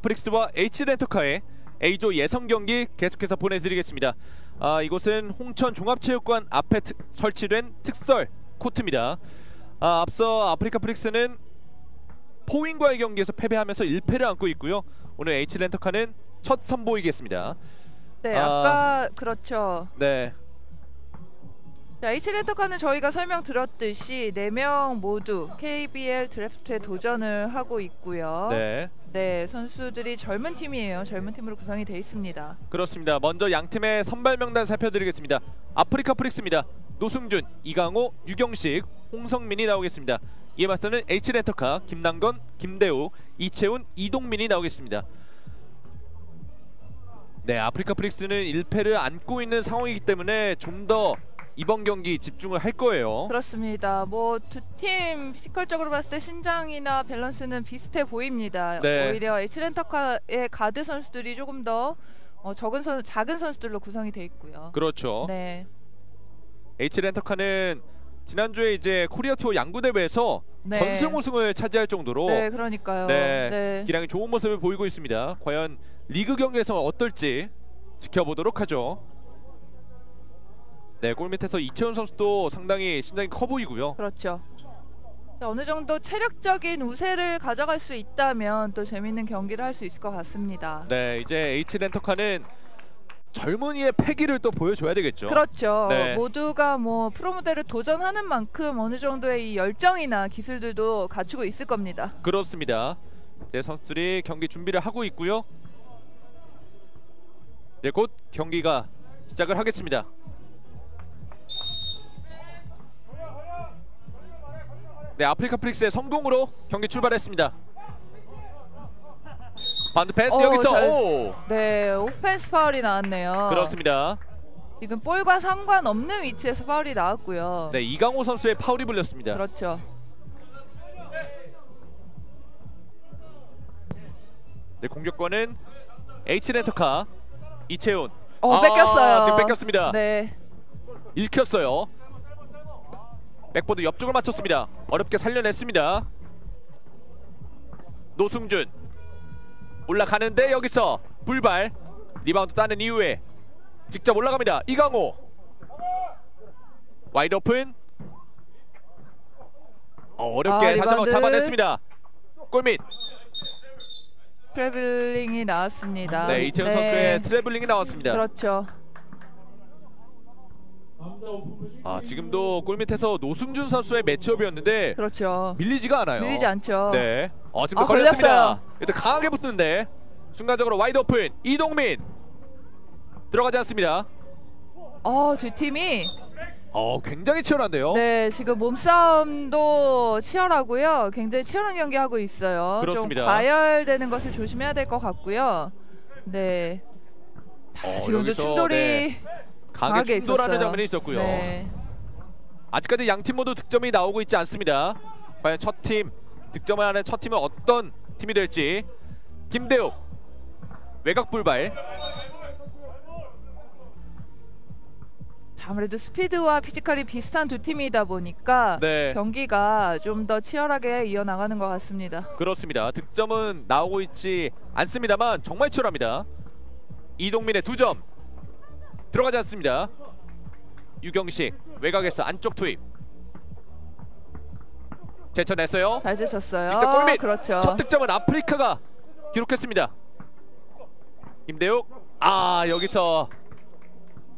프릭스와 H렌터카의 A조 예선 경기 계속해서 보내드리겠습니다. 아, 이곳은 홍천 종합체육관 앞에 특- 설치된 특설 코트입니다. 아, 앞서 아프리카 프릭스는 포윈과의 경기에서 패배하면서 1패를 안고 있고요. 오늘 H렌터카는 첫 선보이겠습니다. 네, 아. 아까 그렇죠. 네, 자, H렌터카는 저희가 설명드렸듯이 4명 모두 KBL 드래프트에 도전을 하고 있고요. 네, 네, 선수들이 젊은 팀이에요. 젊은 팀으로 구성이 돼 있습니다. 그렇습니다. 먼저 양 팀의 선발 명단 살펴드리겠습니다. 아프리카 프릭스입니다. 노승준, 이강호, 유경식, 홍성민이 나오겠습니다. 이에 맞서는 H렌터카, 김남건, 김대우, 이채훈, 이동민이 나오겠습니다. 네, 아프리카 프릭스는 1패를 안고 있는 상황이기 때문에 좀더 이번 경기 집중을 할 거예요. 그렇습니다. 뭐 두 팀 physical적으로 봤을 때 신장이나 밸런스는 비슷해 보입니다. 네. 오히려 H렌터카의 가드 선수들이 조금 더 어, 적은 선 작은 선수들로 구성이 돼 있고요. 그렇죠. 네. H렌터카는 지난주에 이제 코리아 투어 양구 대회에서 네. 전승 우승을 차지할 정도로 네, 그러니까요. 네. 네. 기량이 좋은 모습을 보이고 있습니다. 과연 리그 경기에서 어떨지 지켜보도록 하죠. 네, 골 밑에서 이채훈 선수도 상당히 신장이 커 보이고요. 그렇죠. 자, 어느 정도 체력적인 우세를 가져갈 수 있다면 또 재밌는 경기를 할 수 있을 것 같습니다. 네, 이제 H 렌터카는 젊은이의 패기를 또 보여줘야 되겠죠. 그렇죠. 네. 모두가 뭐 프로 무대를 도전하는 만큼 어느 정도의 이 열정이나 기술들도 갖추고 있을 겁니다. 그렇습니다. 이제 선수들이 경기 준비를 하고 있고요. 네, 곧 경기가 시작을 하겠습니다. 네, 아프리카 프릭스의 성공으로 경기 출발했습니다. 바운드 패스 오, 여기서 잘- 오 네, 오펜스 파울이 나왔네요. 그렇습니다. 지금 볼과 상관없는 위치에서 파울이 나왔고요. 네, 이강호 선수의 파울이 불렸습니다. 그렇죠. 네, 공격권은 H 렌터카 이채훈. 어, 아, 뺏겼어요. 지금 뺏겼습니다. 네. 읽혔어요. 백보드 옆쪽을 맞췄습니다. 어렵게 살려냈습니다. 노승준 올라가는데 여기서 불발 리바운드 따는 이후에 직접 올라갑니다. 이강호 wide open 어, 어렵게 아, 다시 한번. 잡아냈습니다. 골밑 트래블링이 나왔습니다. 네 이채훈 선수의 트래블링이 나왔습니다. 그렇죠. 아 지금도 골밑에서 노승준 선수의 matchup이었는데 그렇죠. 밀리지가 않아요. 밀리지 않죠. 네. 어 지금 아, 걸렸습니다. 걸렸어요. 일단 강하게 붙는데 순간적으로 wide open 이동민 들어가지 않습니다. 어, 두 팀이 어 굉장히 치열한데요. 네, 지금 몸싸움도 치열하고요. 굉장히 치열한 경기 하고 있어요. 그렇습니다. 좀 과열되는 것을 조심해야 될 것 같고요. 네. 어, 지금도 여기서, 충돌이 네, 강하게 강하게 충돌하는 있었어요. 장면이 있었고요. 네. 아직까지 양 팀 모두 득점이 나오고 있지 않습니다. 과연 첫 팀 득점을 하는 첫 팀은 어떤 팀이 될지 김대욱 외곽 불발 자, 아무래도 스피드와 피지컬이 비슷한 두 팀이다 보니까 네 경기가 좀 더 치열하게 이어나가는 것 같습니다. 그렇습니다. 득점은 나오고 있지 않습니다만 정말 치열합니다. 이동민의 두 점 들어가지 않습니다. 유경식 외곽에서 안쪽 투입 제쳐냈어요. 잘 제쳤어요. 직접 골밑! 그렇죠. 첫 득점은 아프리카가 기록했습니다. 김대욱 아 여기서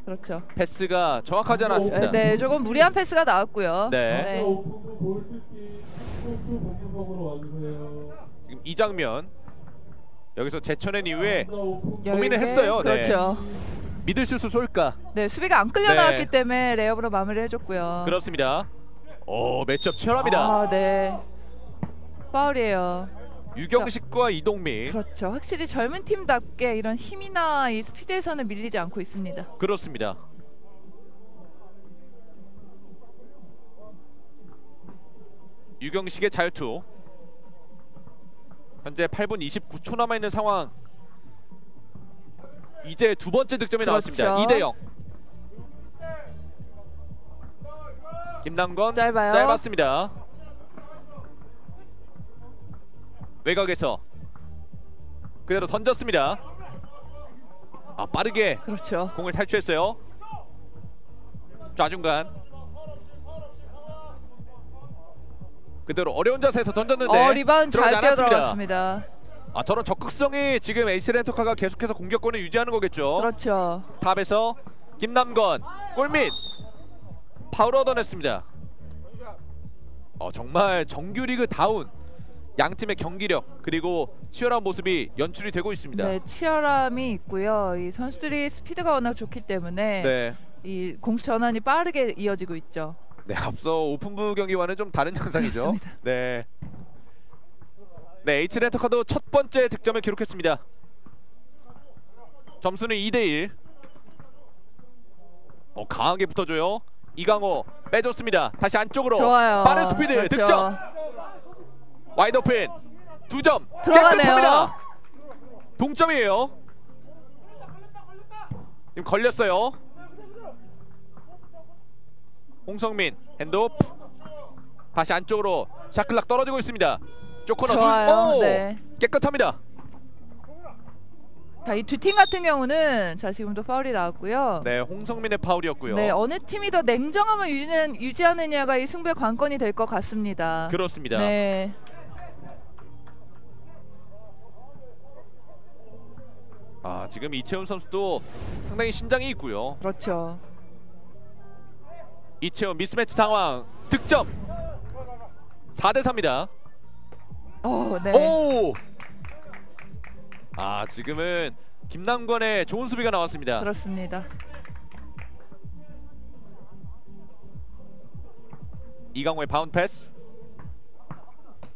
그렇죠. 패스가 정확하지 않았습니다. 네, 조금 무리한 패스가 나왔고요. 네. 지금 이 장면 여기서 제쳐낸 이후에 고민을 했어요. 네. 그렇죠. 미들 슛을 쏠까 네, 수비가 안 끌려 네. 나왔기 때문에 레이업으로 마무리를 해줬고요. 그렇습니다. 오 매치업 치열합니다. 아, 네. 파울이에요. 유경식과 이동민 그렇죠. 확실히 젊은 팀답게 이런 힘이나 이 스피드에서는 밀리지 않고 있습니다. 그렇습니다. 유경식의 자유투 현재 8분 29초 남아 있는 상황. 이제 두 번째 득점이 그렇죠. 나왔습니다. 2대 0. 김남건 짧아요. 짧았습니다. 외곽에서 그대로 던졌습니다. 아 빠르게 그렇죠. 공을 탈취했어요. 좌중간. 그대로 어려운 자세에서 던졌는데 어 리바운드 잘 들어가지 뛰어 않았습니다. 들어갔습니다. 아 저런 적극성이 지금 H 렌터카가 계속해서 공격권을 유지하는 거겠죠. 그렇죠. top에서 김남건 골밑 파울 얻어냈습니다. 어 정말 정규리그 다운 양 팀의 경기력 그리고 치열한 모습이 연출이 되고 있습니다. 네, 치열함이 있고요. 이 선수들이 스피드가 워낙 좋기 때문에 네. 이 공수 전환이 빠르게 이어지고 있죠. 네, 앞서 오픈부 경기와는 좀 다른 양상이죠. 그렇습니다. 네. 네, H 렌터카도 첫 번째 득점을 기록했습니다. 점수는 2대 1. 어, 강하게 붙어줘요. 이강호 빼줬습니다. 다시 안쪽으로 좋아요. 빠른 스피드 그렇죠. 득점. wide open 두 점. 들어가네요. 깨끗합니다. 동점이에요. 지금 걸렸어요. 홍성민 핸드오프 다시 안쪽으로 샤클락 떨어지고 있습니다. 쪼코너 좋아요. 둘, 오! 네. 깨끗합니다. 자, 이 두 팀 같은 경우는 자 지금도 파울이 나왔고요. 네, 홍성민의 파울이었고요. 네, 어느 팀이 더 냉정함을 유지는, 유지하느냐가 이 승부의 관건이 될 것 같습니다. 그렇습니다. 네, 아, 지금 이채훈 선수도 상당히 신장이 있고요. 그렇죠. 이채훈 미스매치 상황 득점. 4대 4입니다. 어, 네. 오! 아, 지금은 김남건의 좋은 수비가 나왔습니다. 그렇습니다. 이강호의 바운드 패스.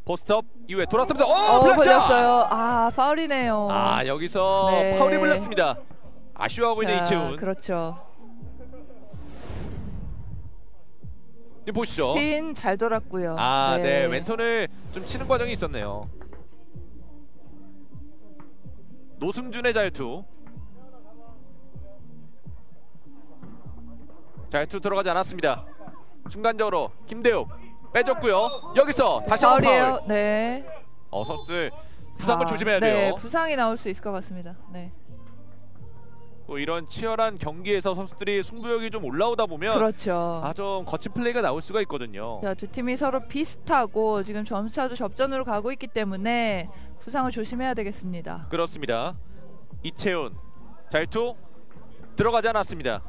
post up 이후에 돌았습니다. 오, 어, block shot! 걸렸어요. 아, 파울이네요. 아, 여기서 네. 파울이 불렸습니다. 아쉬워하고 있는 자, 이채훈. 그렇죠. 보시죠. 스핀 잘 돌았고요. 아, 네. 왼손을 좀 치는 과정이 있었네요. 노승준의 자유투. 자유투 들어가지 않았습니다. 순간적으로 김대욱 빼줬고요. 여기서 다시 한번. 파울. 네. 어, 선수들 부상을 아, 조심해야 네, 돼요. 부상이 나올 수 있을 것 같습니다. 네. 또 이런 치열한 경기에서 선수들이 승부욕이 좀 올라오다 보면 그렇죠. 아 좀 거친 플레이가 나올 수가 있거든요. 자, 두 팀이 서로 비슷하고 지금 점수차도 접전으로 가고 있기 때문에 부상을 조심해야 되겠습니다. 그렇습니다. 이채훈 자유투 들어가지 않았습니다.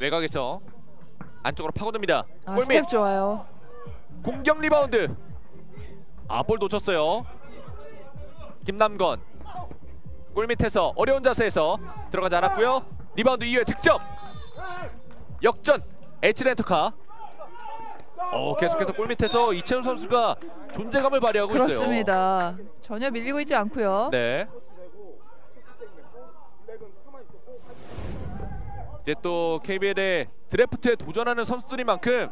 외곽에서 안쪽으로 파고듭니다. 아, 골밑 스텝 좋아요. 공격 리바운드. 아 볼 놓쳤어요. 김남건 골 밑에서 어려운 자세에서 들어가지 않았고요. 리바운드 이후에 득점. 역전 H 렌터카. 어 계속해서 골 밑에서 이채훈 선수가 존재감을 발휘하고 있어요. 그렇습니다. 전혀 밀리고 있지 않고요. 네. 이제 또 KBL의 드래프트에 도전하는 선수들인 만큼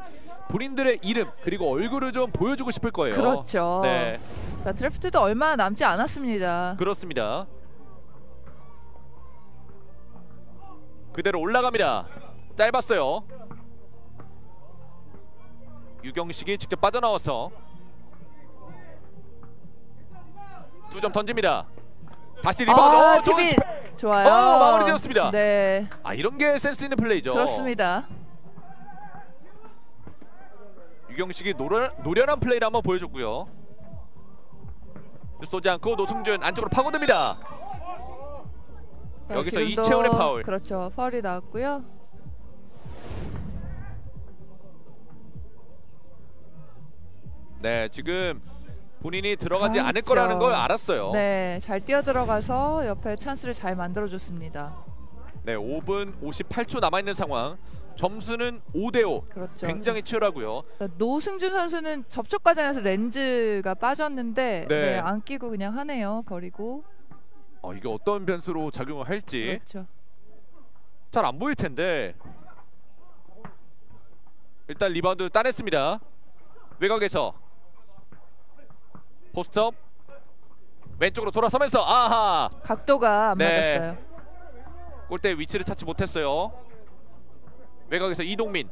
본인들의 이름 그리고 얼굴을 좀 보여주고 싶을 거예요. 그렇죠. 네, 자, 드래프트도 얼마 남지 않았습니다. 그렇습니다. 그대로 올라갑니다. 짧았어요. 유경식이 직접 빠져나와서 두 점 던집니다. 다시 리바운드. 아, 어, 좋은 좋아요. 어, 마무리 되었습니다. 네, 아 이런 게 센스 있는 플레이죠. 그렇습니다. 유경식이 노련, 노련한 플레이를 한번 보여줬고요. 쏘지 않고 노승준 안쪽으로 파고듭니다. 자, 여기서 이채훈의 파울. 그렇죠. 파울이 나왔고요. 네 지금 본인이 들어가지 그렇죠. 않을 거라는 걸 알았어요. 네, 잘 뛰어 들어가서 옆에 찬스를 잘 만들어 줬습니다. 네 5분 58초 남아 있는 상황. 점수는 5대 5. 그렇죠. 굉장히 치열하고요. 자, 노승준 선수는 접촉 과정에서 렌즈가 빠졌는데 네. 네, 안 끼고 그냥 하네요. 버리고. 어, 이게 어떤 변수로 작용을 할지 그렇죠. 잘 안 보일 텐데 일단 리바운드 따냈습니다. 외곽에서 post up 왼쪽으로 돌아서면서 아하 각도가 안 네. 맞았어요. 골대 위치를 찾지 못했어요. 외곽에서 이동민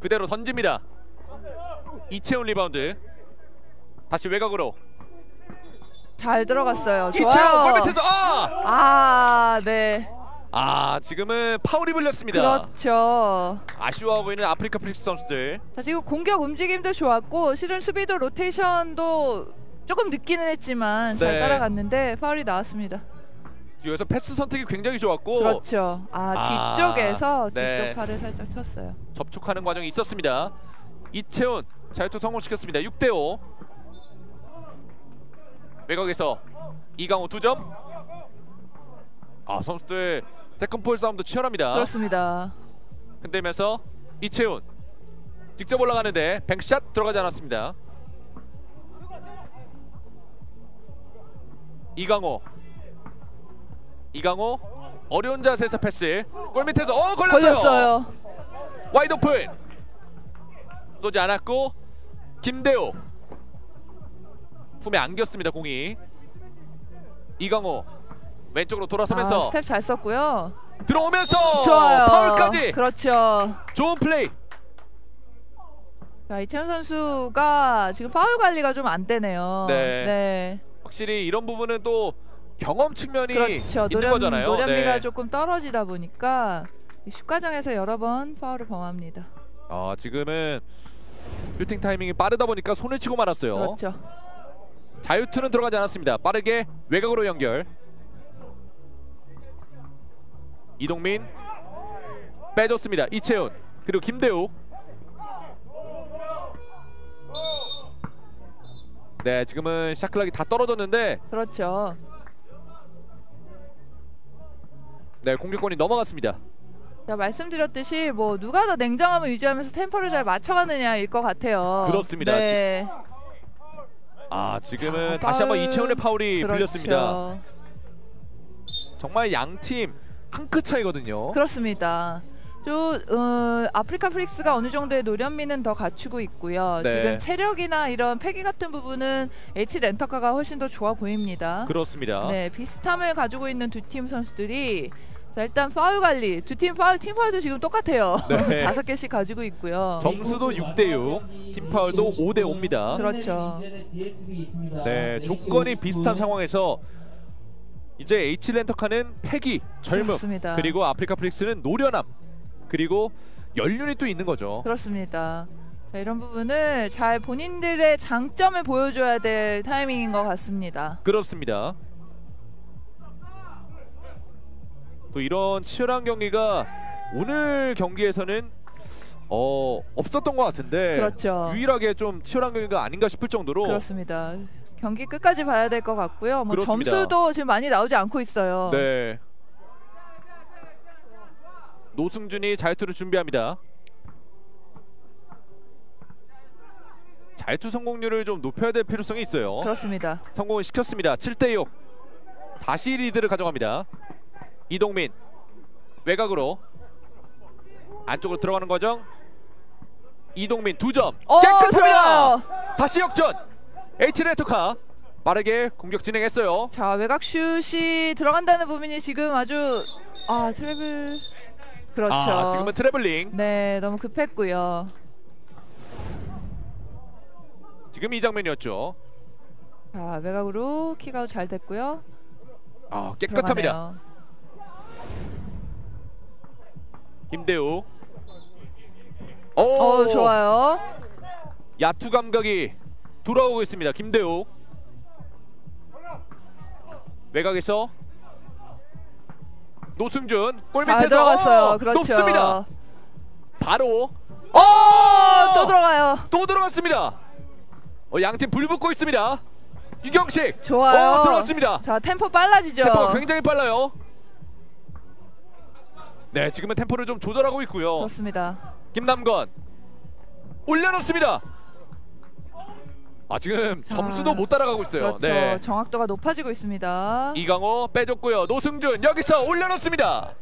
그대로 던집니다. 이채훈 리바운드. 다시 외곽으로. 잘 들어갔어요. 이채훈 좋아요. 골밑에서 아! 아, 네. 아 지금은 파울이 불렸습니다. 그렇죠. 아쉬워하고 있는 아프리카 프릭스 선수들. 자, 지금 공격 움직임도 좋았고 실은 수비도 로테이션도 조금 늦기는 했지만 잘 네. 따라갔는데 파울이 나왔습니다. 여기서 패스 선택이 굉장히 좋았고 그렇죠. 아, 아, 뒤쪽에서 네. 뒤쪽 팔을 살짝 쳤어요. 접촉하는 과정이 있었습니다. 이채훈 자유투 성공시켰습니다. 6대 5. 외곽에서 이강호 2점. 아 선수들 second ball 싸움도 치열합니다. 그렇습니다. 흔들면서 이채훈 직접 올라가는데 bank shot 들어가지 않았습니다. 이강호 이강호 어려운 자세에서 패스 골 밑에서 어 걸렸어요. 걸렸어요. wide open 쏘지 않았고 김대호 품에 안겼습니다 공이 이강호 왼쪽으로 돌아서면서 아, 스텝 잘 썼고요. 들어오면서 좋아요. 파울까지 그렇죠. 좋은 플레이 자, 이채훈 선수가 지금 파울 관리가 좀 안 되네요. 네. 네. 확실히 이런 부분은 또 경험 측면이 그렇죠. 있는 노련, 거잖아요. 노련미가 네. 조금 떨어지다 보니까 이슛 과정에서 여러 번 파울을 범합니다. 아 지금은 슈팅 타이밍이 빠르다 보니까 손을 치고 말았어요. 그렇죠. 자유투는 들어가지 않았습니다. 빠르게 외곽으로 연결. 이동민 빼줬습니다. 이채훈 그리고 김대우. 네 지금은 샤클락이 다 떨어졌는데 그렇죠. 네 공격권이 넘어갔습니다. 자, 말씀드렸듯이 뭐 누가 더 냉정함을 유지하면서 템포를 잘 맞춰가느냐일 것 같아요. 그렇습니다. 네. 아 지금은 자, 다시 한번. 이채훈의 파울이 그렇죠. 불렸습니다. 정말 양 팀 한 끗 차이거든요. 그렇습니다. 저 어, 아프리카 프릭스가 어느 정도의 노련미는 더 갖추고 있고요. 네. 지금 체력이나 이런 패기 같은 부분은 H 렌터카가 훨씬 더 좋아 보입니다. 그렇습니다. 네, 비슷함을 가지고 있는 두 팀 선수들이 자, 일단 파울 관리 두 팀 파울 팀 파울도 지금 똑같아요. 네. 다섯 개씩 가지고 있고요. 점수도 6대 6, 팀 파울도 5대 5입니다. 그렇죠. 네, 조건이 비슷한 상황에서 이제 H 렌터카는 패기, 젊음, 그렇습니다. 그리고 아프리카 프릭스는 노련함, 그리고 연륜이 또 있는 거죠. 그렇습니다. 자, 이런 부분을 잘 본인들의 장점을 보여줘야 될 타이밍인 것 같습니다. 그렇습니다. 또 이런 치열한 경기가 오늘 경기에서는 어 없었던 것 같은데 그렇죠. 유일하게 좀 치열한 경기가 아닌가 싶을 정도로 그렇습니다. 경기 끝까지 봐야 될 것 같고요. 뭐 그렇습니다. 점수도 지금 많이 나오지 않고 있어요. 네. 노승준이 자유투를 준비합니다. 자유투 성공률을 좀 높여야 될 필요성이 있어요. 그렇습니다. 성공을 시켰습니다. 7대 6. 다시 리드를 가져갑니다. 이동민 외곽으로 안쪽으로 들어가는 과정. 이동민 두 점. 어, 깨끗합니다. 들어가요. 다시 역전. H 렌터카 빠르게 공격 진행했어요. 자 외곽 슛이 들어간다는 부분이 지금 아주 아 트래블 그렇죠. 아, 지금은 트래블링. 네 너무 급했고요. 지금 이 장면이었죠. 자 외곽으로 킥아웃 잘 됐고요. 아, 깨끗합니다. 들어가네요. 김대우. 오, 어 좋아요. 야투 감각이 돌아오고 있습니다. 김대우. 외곽에서 노승준 골 밑에서 잘 들어갔어요. 어, 그렇죠. 높습니다. 바로 어, 또 들어가요. 또 들어갔습니다. 어, 양팀 불 붙고 있습니다. 유경식. 좋아요. 어, 들어갔습니다. 자 템포 빨라지죠. 템포가 굉장히 빨라요. 네, 지금은 템포를 좀 조절하고 있고요. 그렇습니다. 김남건 올려놓습니다. 아 지금 자, 점수도 못 따라가고 있어요. 그렇죠. 네. 정확도가 높아지고 있습니다. 이강호 빼줬고요. 노승준 여기서 올려놓습니다.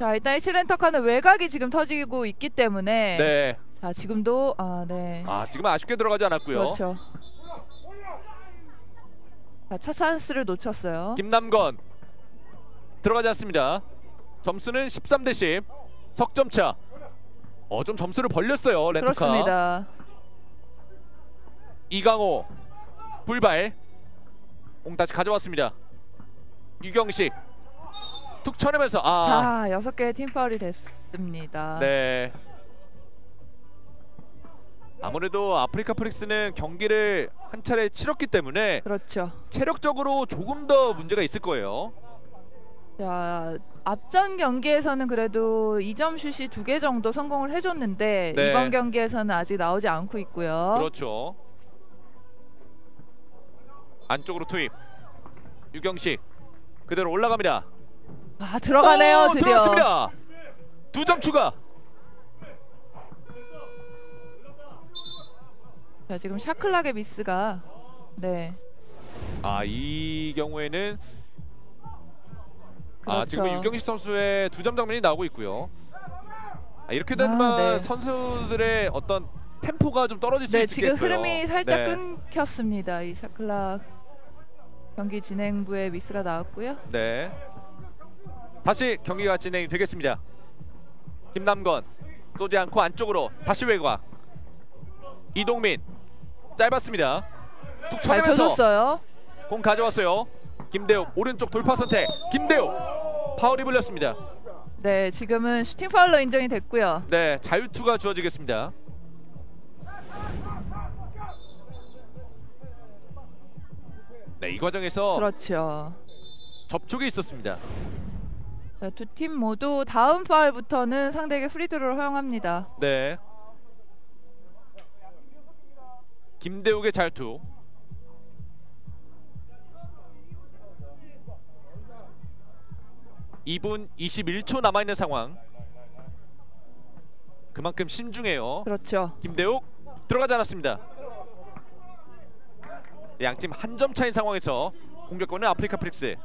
자 일단 H 렌터카는 외곽이 지금 터지고 있기 때문에 네. 자 지금도 아 네. 아 지금 아쉽게 들어가지 않았고요. 그렇죠. 자, 첫 찬스를 놓쳤어요. 김남건 들어가지 않습니다. 점수는 13 대 10. 석점 차. 어, 좀 점수를 벌렸어요. 렌터카. 그렇습니다. 이강호 불발 공 다시 가져왔습니다. 유경식 툭 쳐내면서 아 자, 여섯 개의 팀 파울이 됐습니다. 네. 아무래도 아프리카 프릭스는 경기를 한 차례 치렀기 때문에 그렇죠. 체력적으로 조금 더 문제가 있을 거예요. 자, 앞전 경기에서는 그래도 2점 슛이 두 개 정도 성공을 해줬는데 네. 이번 경기에서는 아직 나오지 않고 있고요. 그렇죠. 안쪽으로 투입. 유경식 그대로 올라갑니다. 아 들어가네요 오, 드디어. 들어갔습니다. 두 점 추가. 자 지금 샤클락의 미스가 네 아이 경우에는 아 그렇죠. 지금 유경식 선수의 두 점 장면이 나오고 있고요. 아, 이렇게 되면 아, 네. 선수들의 어떤 템포가 좀 떨어질 수 네, 있겠어요. 지금 흐름이 살짝 네. 끊겼습니다. 이 샤클락 경기 진행부에 미스가 나왔고요. 네. 다시 경기가 진행이 되겠습니다. 김남건 쏘지 않고 안쪽으로 다시 외곽. 이동민 짧았습니다. 툭잘 쳐내면서. 공 가져왔어요. 김대욱 오른쪽 돌파 선택. 김대욱 파울이 불렸습니다. 네, 지금은 슈팅 파울로 인정이 됐고요. 네, 자유투가 주어지겠습니다. 네, 이 과정에서 그렇죠. 접촉이 있었습니다. 두팀 모두 다음 파울부터는 상대에게 프리드로를 허용합니다. 네. 김대욱의 잘투. 2분 21초 남아 있는 상황. 그만큼 신중해요. 그렇죠. 김대욱 들어가지 않았습니다. 양팀 한 점 차인 상황에서 공격권은 아프리카 프릭스.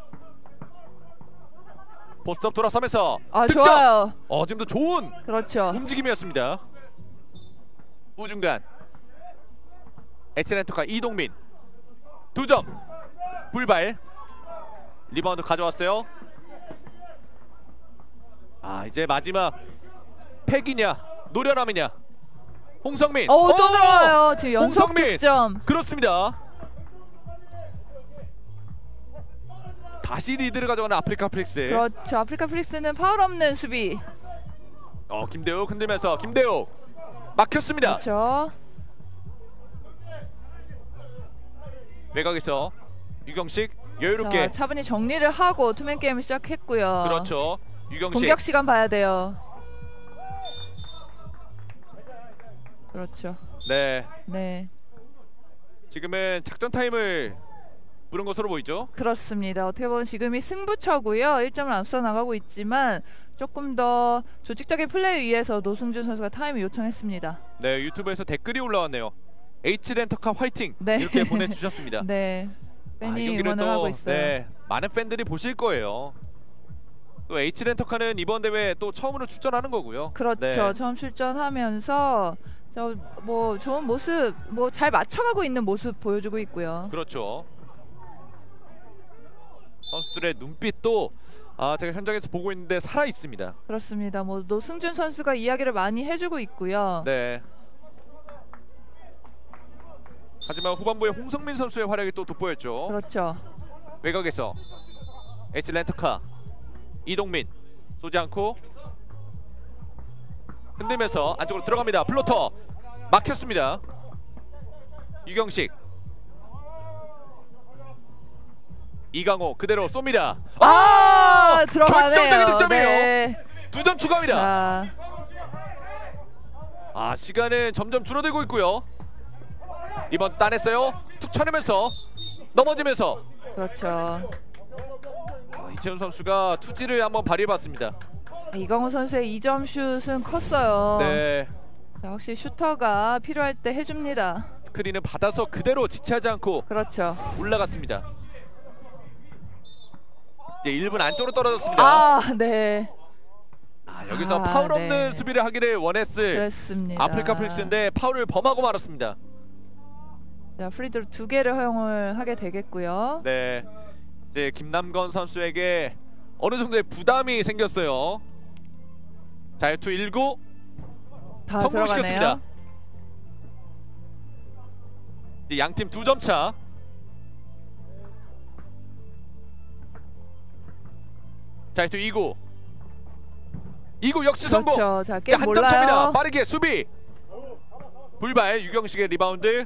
post up 돌아서면서 아 득점! 좋아요. 어 지금도 좋은 그렇죠. 움직임이었습니다. 우중간 H 렌터카 이동민 두 점 불발 리바운드 가져왔어요. 아 이제 마지막 패기냐 노련함이냐 홍성민 어, 또 오! 들어와요. 지금 연속 홍성민! 득점. 그렇습니다. 다시 리드를 가져가는 아프리카 프릭스. 그렇죠. 아프리카 프릭스는 파울 없는 수비. 어 김대욱 흔들면서 김대욱 막혔습니다. 그렇죠. 외곽에서 유경식 여유롭게 자, 차분히 정리를 하고 two-man 게임을 시작했고요. 그렇죠. 유경식 공격 시간 봐야 돼요. 그렇죠. 네 네, 지금은 작전 타임을 부른 것으로 보이죠. 그렇습니다. 어떻게 보면 지금이 승부처고요. 1점을 앞서 나가고 있지만 조금 더 조직적인 플레이 위해서 노승준 선수가 타임을 요청했습니다. 네 유튜브에서 댓글이 올라왔네요. H 렌터카 화이팅 네. 이렇게 보내주셨습니다. 네, 아, 이 팬이 경기를 응원을 또, 하고 있어요. 네, 많은 팬들이 보실 거예요. 또 H 렌터카는 이번 대회 또 처음으로 출전하는 거고요. 그렇죠. 네. 처음 출전하면서 저뭐 좋은 모습, 뭐 잘 맞춰가고 있는 모습 보여주고 있고요. 그렇죠. 선수들의 눈빛도 아 제가 현장에서 보고 있는데 살아 있습니다. 그렇습니다. 뭐 노승준 선수가 이야기를 많이 해주고 있고요. 네. 하지만 후반부에 홍성민 선수의 활약이 또 돋보였죠. 그렇죠. 외곽에서 H 렌터카 이동민 쏘지 않고 흔들면서 안쪽으로 들어갑니다. 플로터 막혔습니다. 유경식 이강호 그대로 쏩니다. 아, 결정적인 들어가네요. 득점이에요. 네. 두점 추가합니다. 자, 아 시간은 점점 줄어들고 있고요. 이번 따냈어요. 툭 쳐내면서 넘어지면서 그렇죠. 아, 이채훈 선수가 투지를 한번 발휘해봤습니다. 이강호 선수의 2점 슛은 컸어요. 네. 자, 확실히 슈터가 필요할 때 해줍니다. 스크린을 받아서 그대로 지체하지 않고 그렇죠. 올라갔습니다. 이제 1분 안쪽으로 떨어졌습니다. 아, 네. 아, 여기서 아, 파울 없는 네. 수비를 하기를 원했을 그렇습니다. 아프리카 프릭스인데 파울을 범하고 말았습니다. 자, 프리드로 두 개를 허용을 하게 되겠고요. 네. 이제 김남건 선수에게 어느 정도의 부담이 생겼어요. 자유투 1구 다 성공시켰습니다. 들어가네요. 이제 양팀 두 점 차. 자, 또 2구. 2구 역시 성공. 그렇죠. 자, 게임 한점 차입니다. 빠르게 수비. 불발 유경식의 리바운드.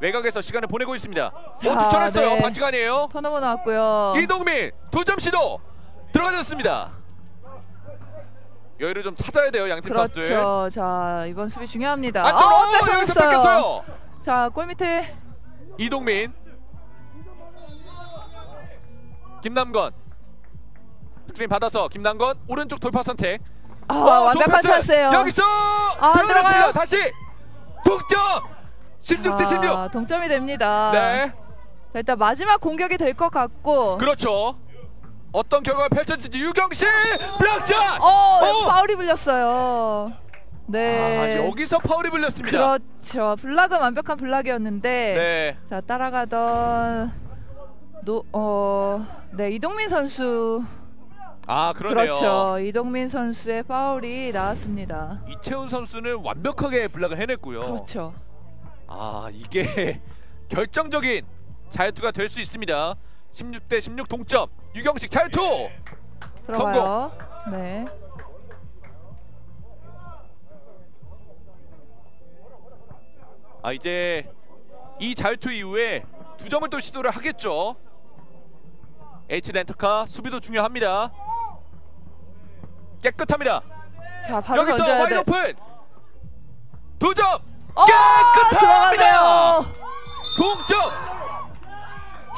외곽에서 시간을 보내고 있습니다. 오, 자, 득점했어요. 네. 반칙 아니에요. 턴오버 나왔고요. 이동민 두 점 시도 들어가졌습니다. 여유를 좀 찾아야 돼요 양팀 선수들. 그렇죠. 자, 이번 수비 중요합니다. 안쪽으로 아, 여기서 뺏어냈어요. 뺏겼어요. 자, 골 밑에 이동민, 김남건 스크린 받아서 김남건 오른쪽 돌파 선택. 아, 어, 완벽한. 찬스예요. 여기서 아, 들어갔습니다. 들어가요. 다시 동점. 16 대 16. 아, 동점이 됩니다. 네, 자, 일단 마지막 공격이 될 것 같고 그렇죠. 어떤 결과가 펼쳐질지 유경식 block shot. 어, 어! 파울이 불렸어요. 네. 아, 여기서 파울이 불렸습니다. 그렇죠. block은 완벽한 block이었는데 네, 자, 따라가던 노, 어, 네, 이동민 선수 아 그러네요. 그렇죠. 이동민 선수의 파울이 나왔습니다. 이채훈 선수는 완벽하게 블락을 해냈고요. 그렇죠. 아 이게 결정적인 자유투가 될 수 있습니다. 16대 16 동점. 유경식 자유투. 들어가요. 네. 아 이제 이 자유투 이후에 두 점을 또 시도를 하겠죠. H 렌터카 수비도 중요합니다. 깨끗합니다. 자, 바로 여기서 wide 돼. 오픈. 두 점. 어, 깨끗합니다. 동점.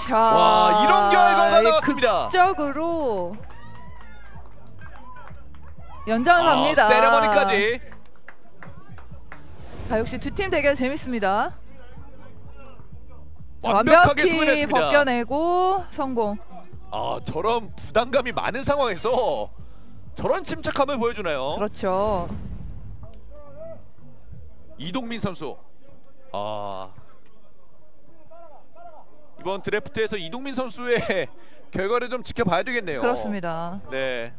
자, 와, 이런 결과가 나왔습니다. 극적으로 연장을 아, 갑니다. 세레머니까지. 자, 역시 두 팀 대결 재밌습니다. 완벽히. 벗겨내고 성공. 아 저런 부담감이 많은 상황에서 저런 침착함을 보여주나요? 그렇죠. 이동민 선수. 아 이번 드래프트에서 이동민 선수의 결과를 좀 지켜봐야 되겠네요. 그렇습니다. 네.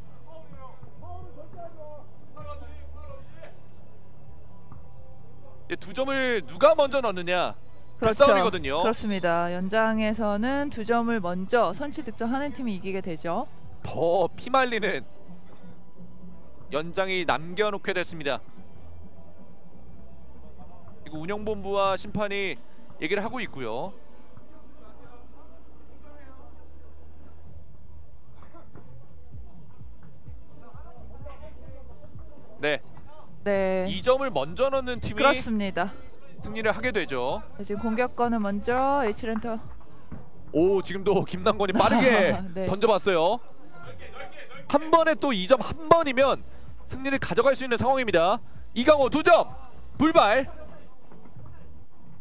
두 점을 누가 먼저 넣느냐 그 그렇죠. 싸움이거든요. 그렇습니다. 연장에서는 두 점을 먼저 선취 득점하는 팀이 이기게 되죠. 더 피말리는 연장이 남겨놓게 됐습니다. 그리고 운영본부와 심판이 얘기를 하고 있고요. 네, 네. 이 점을 먼저 넣는 팀이 그렇습니다. 승리를 하게 되죠. 자, 지금 공격권은 먼저 H렌터 오, 지금도 김남건이 빠르게 네. 던져봤어요. 한 번에 또 2점 한 번이면 승리를 가져갈 수 있는 상황입니다. 이강호 두 점, 불발.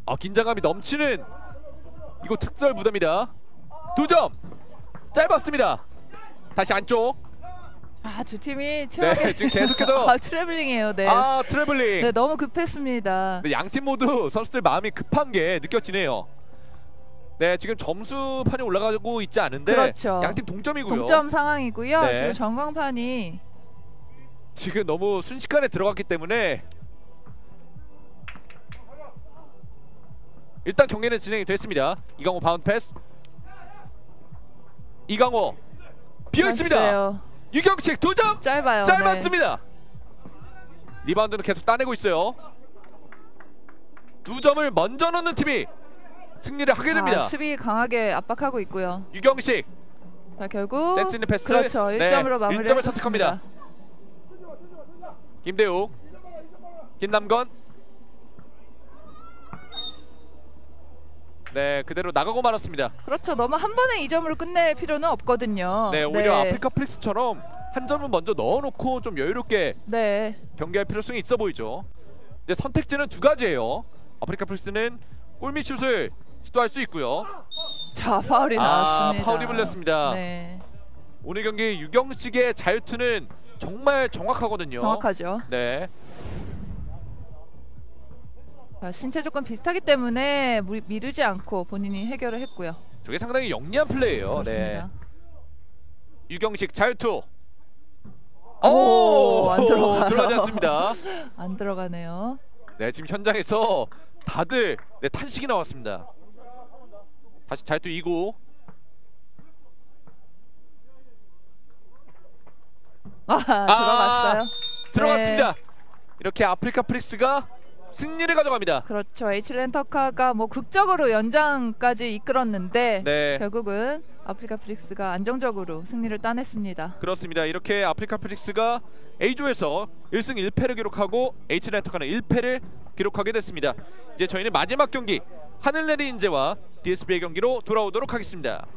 아 긴장감이 넘치는 이거 특설 무대입니다. 두 점, 짧았습니다. 다시 안쪽. 아, 두 팀이 최악의 네, 지금 계속해서 아, 트래블링이에요. 네. 아 트래블링. 네, 너무 급했습니다. 네, 양팀 모두 선수들 마음이 급한 게 느껴지네요. 네, 지금 점수판이 올라가고 있지 않은데 그렇죠. 양팀 동점이고요. 동점 상황이고요. 네. 지금 전광판이 지금 너무 순식간에 들어갔기 때문에 일단 경기는 진행이 됐습니다. 이강호 바운드 패스. 이강호 비어 있습니다. 났어요. 유경식 두 점 짧아요. 네. 짧았습니다. 리바운드는 계속 따내고 있어요. 두 점을 먼저 넣는 팀이 승리를 하게 자, 됩니다. 수비 강하게 압박하고 있고요. 유경식 자, 결국 센스 있는 패스. 그렇죠. 네, 1점으로 마무리를 1점을 선택합니다. 김대욱, 김남건. 네, 그대로 나가고 말았습니다. 그렇죠. 너무 한 번에 이 점으로 끝낼 필요는 없거든요. 네, 오히려 아프리카 플릭스처럼 한 점을 먼저 넣어놓고 좀 여유롭게 네. 경기할 필요성이 있어 보이죠. 이제 선택지는 두 가지예요. 아프리카 플릭스는 골밑슛을 시도할 수 있고요. 자, 파울이 아, 나왔습니다. 파울이 불렸습니다. 네. 오늘 경기 유경식의 자유투는 정말 정확하거든요. 정확하죠. 네. 자, 신체 조건 비슷하기 때문에 무- 미루지 않고 본인이 해결을 했고요. 저게 상당히 영리한 플레이예요. 네. 그렇습니다. 유경식 자유투. 오, 안 들어가요. 들어가지 않습니다. 안 들어가네요. 네, 지금 현장에서 다들 네, 탄식이 나왔습니다. 다시 잘 뛰고 아, 들어갔어요. 들어갔습니다. 이렇게 아프리카 프릭스가 승리를 가져갑니다. 그렇죠. H 렌터카가 뭐 극적으로 연장까지 이끌었는데 네, 결국은 아프리카 프릭스가 안정적으로 승리를 따냈습니다. 그렇습니다. 이렇게 아프리카 프릭스가 A조에서 1승 1패를 기록하고 H 렌터카는 1패를 기록하게 됐습니다. 이제 저희는 마지막 경기 하늘내리 인제와 DSB의 경기로 돌아오도록 하겠습니다.